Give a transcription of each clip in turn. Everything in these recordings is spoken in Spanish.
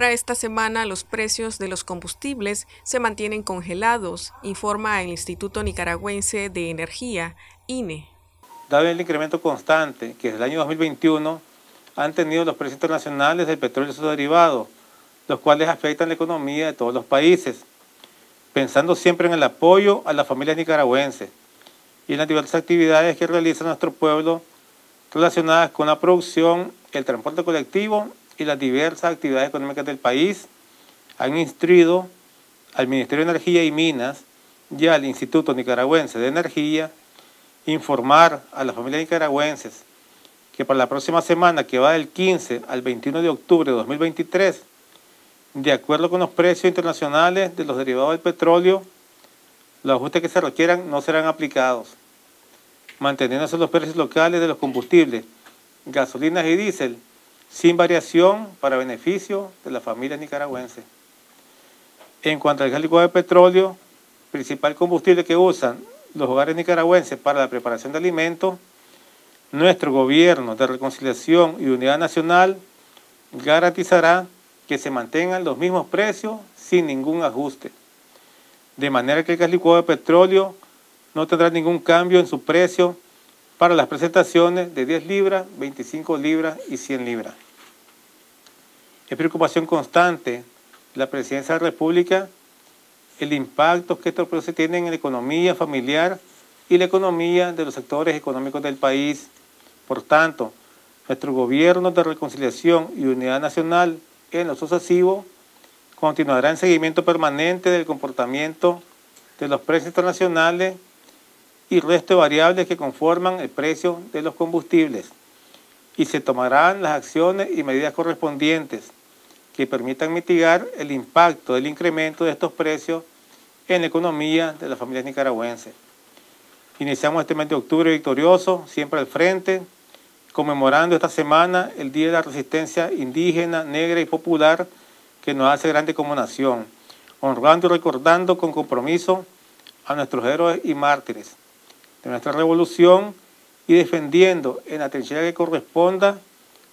Para esta semana los precios de los combustibles se mantienen congelados, informa el Instituto Nicaragüense de Energía, INE. Dado el incremento constante que desde el año 2021 han tenido los precios internacionales del petróleo y sus derivados, los cuales afectan la economía de todos los países, pensando siempre en el apoyo a las familias nicaragüenses y en las diversas actividades que realiza nuestro pueblo relacionadas con la producción, el transporte colectivo y las diversas actividades económicas del país, han instruido al Ministerio de Energía y Minas y al Instituto Nicaragüense de Energía informar a las familias nicaragüenses que para la próxima semana, que va del 15 al 21 de octubre de 2023, de acuerdo con los precios internacionales de los derivados del petróleo, los ajustes que se requieran no serán aplicados, manteniéndose los precios locales de los combustibles, gasolinas y diésel, sin variación para beneficio de las familias nicaragüenses. En cuanto al gas licuado de petróleo, principal combustible que usan los hogares nicaragüenses para la preparación de alimentos, nuestro gobierno de reconciliación y unidad nacional garantizará que se mantengan los mismos precios sin ningún ajuste. De manera que el gas licuado de petróleo no tendrá ningún cambio en su precio para las presentaciones de 10 libras, 25 libras y 100 libras. Es preocupación constante de la Presidencia de la República el impacto que estos procesos tienen en la economía familiar y la economía de los sectores económicos del país. Por tanto, nuestro gobierno de reconciliación y unidad nacional en lo sucesivo continuará en seguimiento permanente del comportamiento de los precios internacionales y resto de variables que conforman el precio de los combustibles y se tomarán las acciones y medidas correspondientes que permitan mitigar el impacto del incremento de estos precios en la economía de las familias nicaragüenses. Iniciamos este mes de octubre victorioso, siempre al frente, conmemorando esta semana el Día de la Resistencia Indígena, Negra y Popular que nos hace grande como nación, honrando y recordando con compromiso a nuestros héroes y mártires de nuestra revolución y defendiendo en la trinchera que corresponda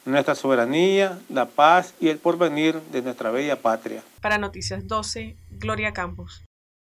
nuestra soberanía, la paz y el porvenir de nuestra bella patria. Para Noticias 12, Gloria Campos.